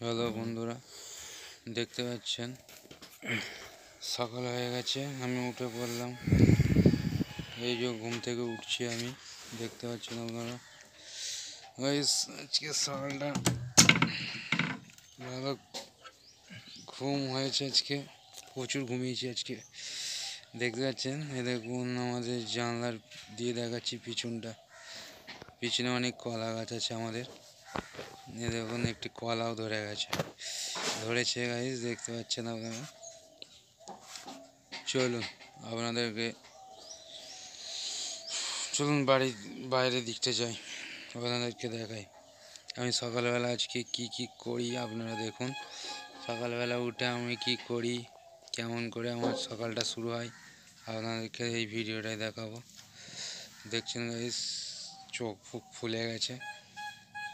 Hello বন্ধুরা, দেখতে পাচ্ছেন? সকাল হয়ে গেছে, আমি উঠে পড়লাম। এই যে ঘুম থেকে উঠছি আমি, দেখতে পাচ্ছেন আপনারা? আজকে সকালটা ভালো ঘুম হয়েছে আজকে, প্রচুর ঘুমিয়েছি আজকে। দেখতে পাচ্ছেন? এ দেখুন, আমাদের জানলার দিয়ে দেখাচ্ছি পিছনটা। পিছনে অনেক কলা গাছ আছে আমাদের। দেখুন, একটি কলাও ধরে গেছে। ধরেছে গাইজ দেখতে পাচ্ছেন আপনারা? চলুন, আপনাদেরকে চলুন বাড়ির, বাইরের দিকটা যাই, আপনাদেরকে দেখাই। আমি সকালবেলা আজকে কি কি করি আপনারা দেখুন। সকালবেলা উঠে আমি কি করি, কেমন করে আমার সকালটা শুরু হয়, আপনাদেরকে এই ভিডিওটাই দেখাবো। দেখছেন গাইজ চোখ ফুক ফুলে গেছে।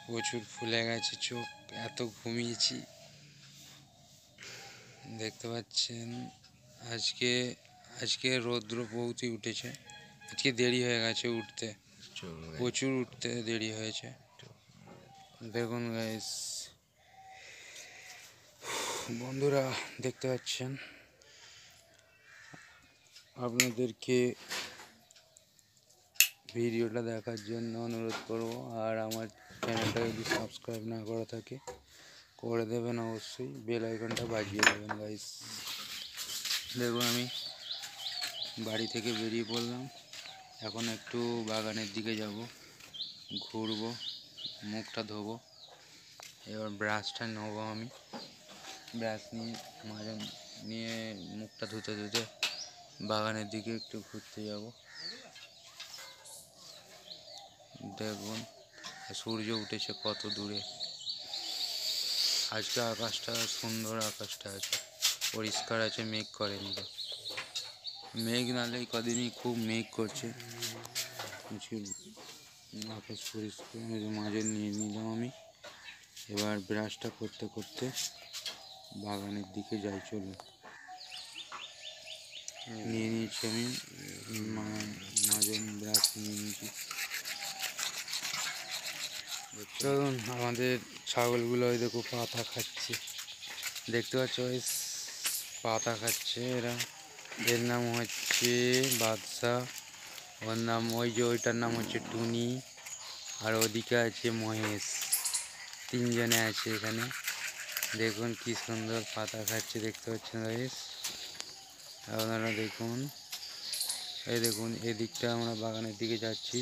প্রচুর ফুলে গেছে, চোখ এত ঘুমিয়েছি। দেখতে পাচ্ছেন, আজকে আজকে রৌদ্র বহুতই উঠেছে। আজকে দেরি হয়ে গেছে উঠতে। প্রচুর উঠতে দেরি হয়েছে। দেখুন গাইস বন্ধুরা, দেখতে পাচ্ছেন? আপনাদেরকে ভিডিওটা দেখার জন্য অনুরোধ করব, আর আমার চ্যানেলটা যদি সাবস্ক্রাইব না করা থাকে, করে দেবেন অবশ্যই। বেল আইকনটা বাজিয়ে দেবেন গাইস দেখুন, আমি বাড়ি থেকে বেরিয়ে পড়লাম। এখন একটু বাগানের দিকে যাব, ঘুরবো, মুখটা ধোবো। এবার ব্রাশটা নেব আমি। ব্রাশ নিয়ে মাজন নিয়ে মুখটা ধুতে ধুতে বাগানের দিকে একটু ঘুরতে যাব। দেখুন সূর্য উঠেছে কত দূরে। আজকে আকাশটা সুন্দর আকাশটা আছে। পরিষ্কার আছে, মেঘ করেনি তো। মেঘ নালে কদিনই খুব মেঘ করছে। আকাশ পরিষ্কার মাঝে নিয়ে নিলাম আমি। এবার ব্রাশটা করতে করতে বাগানের দিকে যাই চলুন নিয়ে নিয়েছি আমি মাজন ব্রাশ নিয়ে নিয়েছি। চলুন, আমাদের ছাগলগুলো ওই দেখো পাতা খাচ্ছে। দেখতে পাচ্ছ ওই পাতা খাচ্ছে এরা। এর নাম হচ্ছে বাদশাহ ওর নাম, ওই যে ওইটার নাম হচ্ছে টুনি, আর ওদিকে আছে মহেশ। তিনজনে আছে এখানে। দেখুন কি সুন্দর পাতা খাচ্ছে, দেখতে পাচ্ছেন মহেশ? আপনারা দেখুন। এই দেখুন, এদিকটা আমরা বাগানের দিকে যাচ্ছি।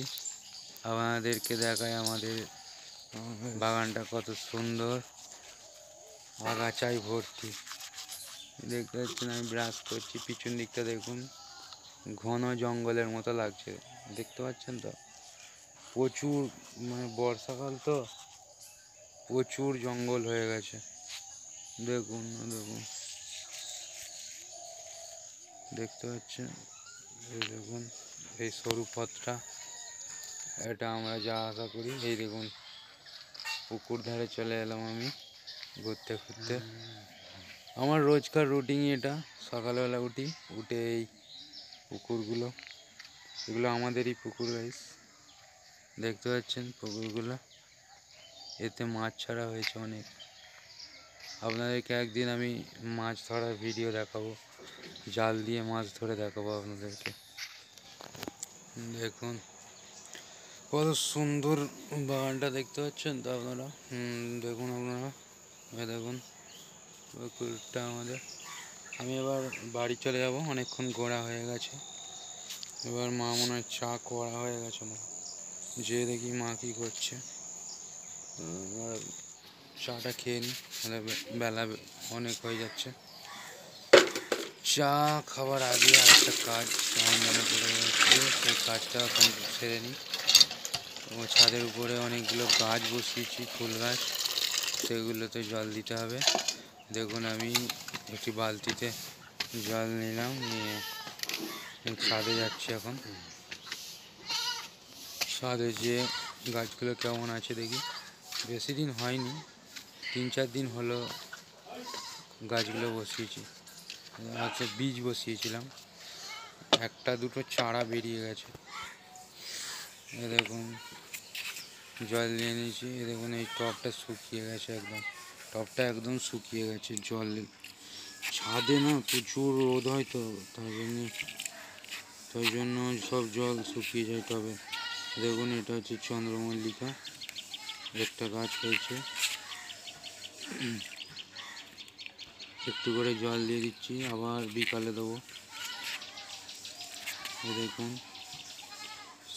আপনাদেরকে দেখায় আমাদের বাগানটা কত সুন্দর। আগাছায় ভর্তি। দেখতে পাচ্ছেন, আমি ব্রাশ করছি। পিছন দিকটা দেখুন, ঘন জঙ্গলের মতো লাগছে। দেখতে পাচ্ছেন তো? প্রচুর মানে বর্ষাকাল তো, প্রচুর জঙ্গল হয়ে গেছে। দেখুন দেখুন। দেখতে পাচ্ছেন? এই দেখুন, এই সরু পথটা, এটা আমরা যা আশা করি, এই দেখুন। পুকুর ধারে চলে এলাম আমি, ঘুরতে ঘুরতে আমার রোজকার রুটিন এটা, সকালবেলা উঠি, উঠে এই পুকুরগুলো, এগুলো আমাদেরই পুকুর গাইস দেখতে পাচ্ছেন পুকুরগুলো, এতে মাছ ছাড়া হয়েছে অনেক। আপনাদেরকে একদিন আমি মাছ ধরার ভিডিও দেখাবো, জাল দিয়ে মাছ ধরে দেখাবো আপনাদেরকে। দেখুন। কত সুন্দর বাগানটা দেখতে পাচ্ছেন তো আপনারা? দেখুন আপনারা। দেখুন কুকুরটা আমাদের। আমি এবার বাড়ি চলে যাব, অনেকক্ষণ ঘোরা হয়ে গেছে। এবার মা মনে হয় চা করা হয়ে গেছে মা যে দেখি মা কী করছে। চাটা খেয়ে নিই বেলা অনেক হয়ে যাচ্ছে। চা খাবার আগে আরেকটা কাজ আমার মনে পড়ে যাচ্ছে, সেই কাজটা সেরে নিই এবং ছাদের উপরে অনেকগুলো গাছ বসিয়েছি, ফুল গাছ। সেগুলোতে জল দিতে হবে। দেখুন, আমি একটি বালতিতে জল নিলাম, নিয়ে ছাদে যাচ্ছি এখন। ছাদে যে গাছগুলো কেমন আছে দেখি। বেশি দিন হয়নি, তিন চার দিন হলো গাছগুলো বসিয়েছি। হচ্ছে বীজ বসিয়েছিলাম। একটা দুটো চারা বেরিয়ে গেছে। দেখুন জল নিয়ে নিয়েছি। দেখুন, এই টবটা শুকিয়ে গেছে একদম। টবটা একদম শুকিয়ে গেছে জল। ছাদে না প্রচুর রোদ হয় তো, তাই জন্য তাই জন্য সব জল শুকিয়ে যায় টবে। দেখুন, এটা হচ্ছে চন্দ্রমল্লিকা। একটা গাছ হয়েছে। একটু করে জল দিয়ে দিচ্ছি, আবার বিকালে দেবো। দেখুন।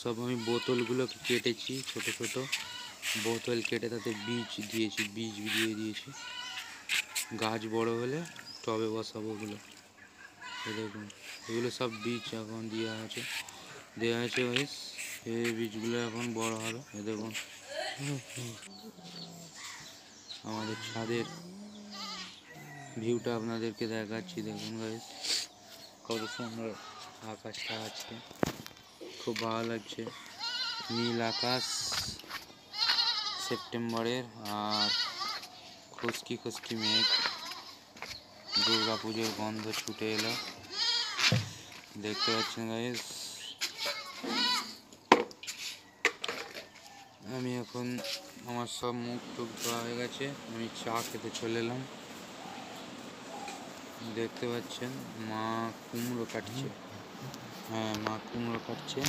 সব আমি বোতলগুলো কেটেছি, ছোট ছোট। বোতল কেটে তাতে বীজ দিয়েছি, বীজ দিয়ে দিয়েছি। গাছ বড় হলে টবে বসাবো ওগুলো। দেখুন, এগুলো সব বীজ এখন দেওয়া আছে। দেওয়া আছে ওই এই বীজগুলো এখন বড় হবে এ দেখুন। আমাদের ছাদের ভিউটা আপনাদেরকে দেখাচ্ছি, দেখুন গাইস কত সুন্দর আকাশটা আছে খুব ভালো লাগছে। নীল আকাশ, সেপ্টেম্বরের, আর খুশকি খুশকি মেঘ। দুর্গা পুজোর গন্ধ ছুটে এলো। দেখতে পাচ্ছেন গাইস আমি এখন, আমার সব মুখ টুক ধোয়া হয়ে গেছে। আমি চা খেতে চলে এলাম। দেখতে পাচ্ছেন, মা কুমড়ো কাটছে। হ্যাঁ মা কুমড়ো কাটছে।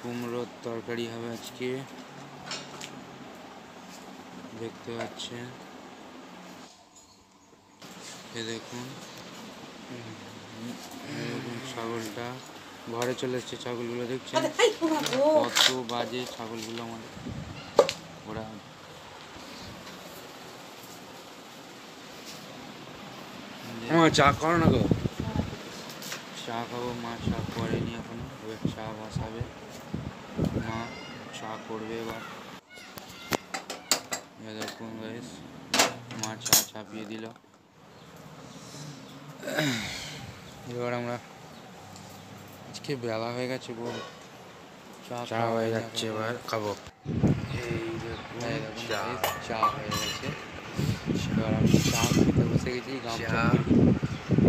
কুমড়োর তরকারি হবে আজকে। দেখতে পাচ্ছেন এ দেখুন। এই দেখুন ছাগলটা। ঘরে চলে এসছে ছাগলগুলো দেখছেন? কত বাজে ছাগলগুলো আমার ওরা আমার চা করো না গো। চা খাব মা চা করেনি এখনও এবার চা বসাবে। মা চা করবে এবার। দেখুন গাইস? মা চা চাপিয়ে দিল। এবার আমরা আজকে বেলা হয়ে গেছে বল। চা চা হয়ে যাচ্ছে এবার খাব। এই দেখুন চা। হয়ে গেছে। এবার আমি চা খেতে বসে গেছি।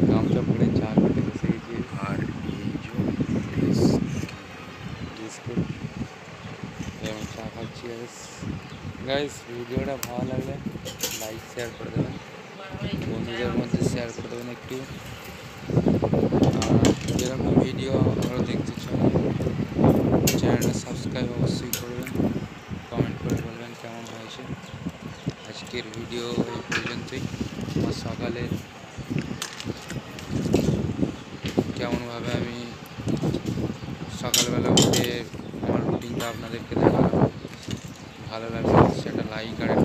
গামছা পরে চা খেতে বসে গেছি আর এই যে বিস্কুট এবং চা খাচ্ছি গাইস গাইস ভিডিওটা ভালো লাগলে লাইক শেয়ার করে দেবেন। বন্ধুদের মধ্যে শেয়ার করে দেবেন একটু। যেরকম ভিডিও আরও দেখতে চান চ্যানেলটা সাবস্ক্রাইব অবশ্যই করবেন কমেন্ট করে বলবেন কেমন হয়েছে। আজকের ভিডিও এই পর্যন্তই। আমার সকালে কেমনভাবে আমি সকালবেলা উঠে আমার রুটিনটা আপনাদেরকে দেখালাম। ভালো লাগলে সেটা লাইক আর